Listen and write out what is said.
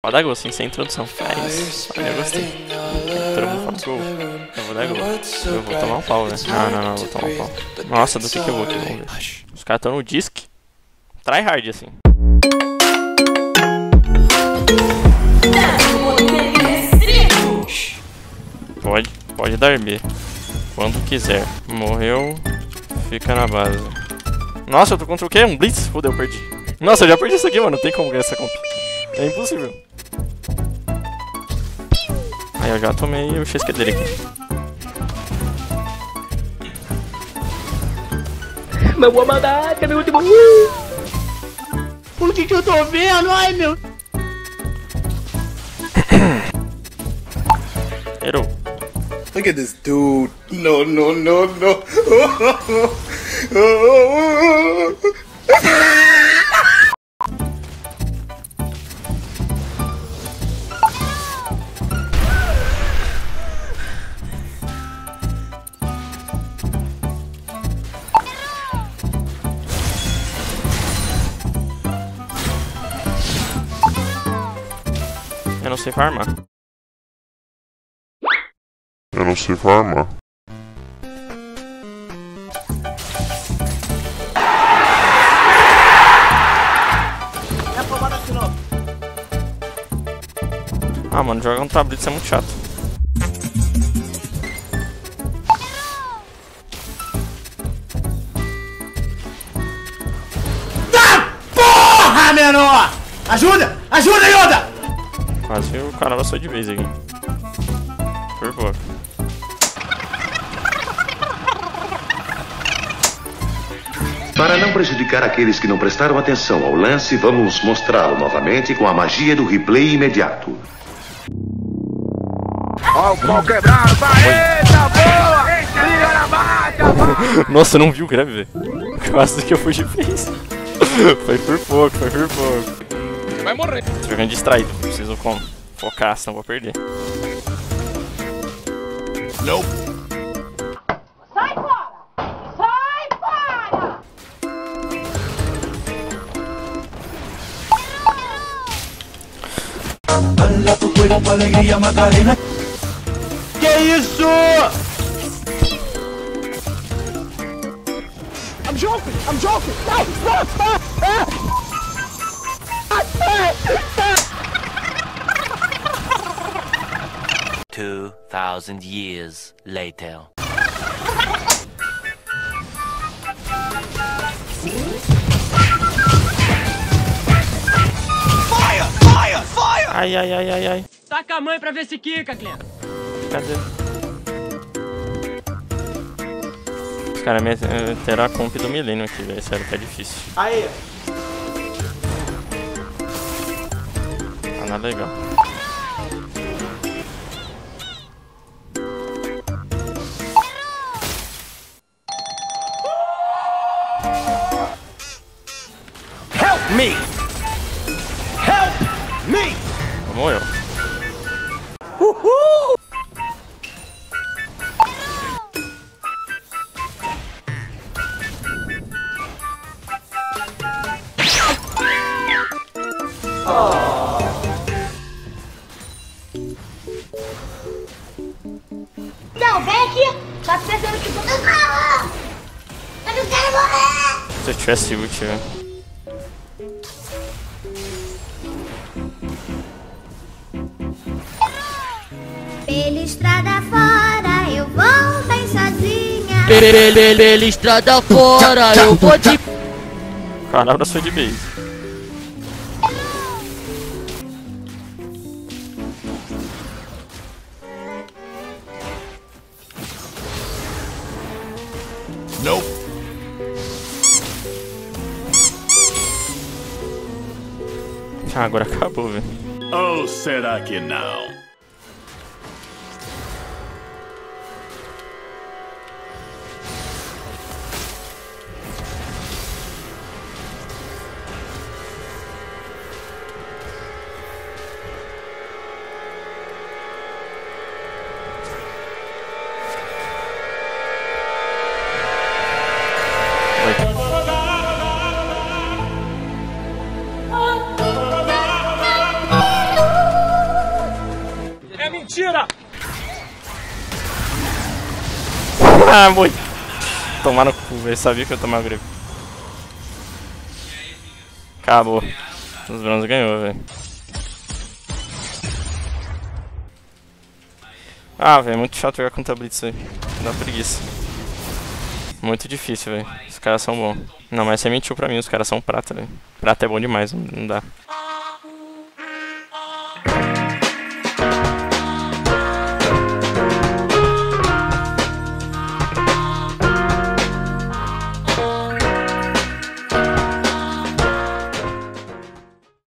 Pode dar gol, sim, sem introdução. É isso. Aí eu gostei. Todo mundo fala gol. Eu vou dar gol. Eu vou tomar um pau, né? Não, não, não, vou tomar um pau. Nossa, do que que eu vou aqui? Vamos ver. Os caras estão no disc. Try hard, assim. Pode, pode dar B. Quando quiser. Morreu, fica na base. Nossa, eu tô contra o quê? Um Blitz? Fudeu, perdi. Nossa, eu já perdi isso aqui, mano. Não tem como ganhar essa comp. É impossível. Aí eu já tomei o XQ dele aqui. Mas vou mandar, cadê o último? O que que eu tô vendo? Ai, meu... Errou. Look at this dude. No, no, no, no. Eu não sei farmar. Eu não sei farmar. Ah, mano, jogar um tablete é muito chato. Porra, menor! Ajuda! Ajuda, Yoda! Quase o cara passou de vez aqui. Por pouco. Para não prejudicar aqueles que não prestaram atenção ao lance, vamos mostrá-lo novamente com a magia do replay imediato. Nossa, eu não vi o grab, velho. Quase que eu fui de vez. foi por pouco, foi por pouco. Você vai morrer. Tô jogando distraído, preciso como? Focar, senão vou perder. Sai fora! Sai fora! Que isso? I'm joking! I'm joking! No! No! Ah! Thousand years later. Ai, ai, ai, ai, ai. Taca a mãe pra ver se quica, Clem. Cadê? Os caras meteram a comp do milênio aqui, velho. Sério, que é difícil. Aí. Tá nada legal. Help me! Help me! Morreu. Uhul! Não, vem aqui! Tá pensando que você... Eu não quero morrer! Se eu tivesse ult, velho. Pela estrada fora eu vou bem sozinha. Pela estrada fora, eu vou de... Caralho, sou de base. Ah, agora acabou, velho. Ou será que não? Mentira! ah, morri. Tomar no cu, velho. Sabia que eu ia tomar grip. Acabou. Os bronzes ganhou, velho. Ah, velho, é muito chato jogar contra Blitz aí. Dá preguiça. Muito difícil, velho. Os caras são bons. Não, mas você mentiu pra mim, os caras são prata, velho. Prata é bom demais, não dá.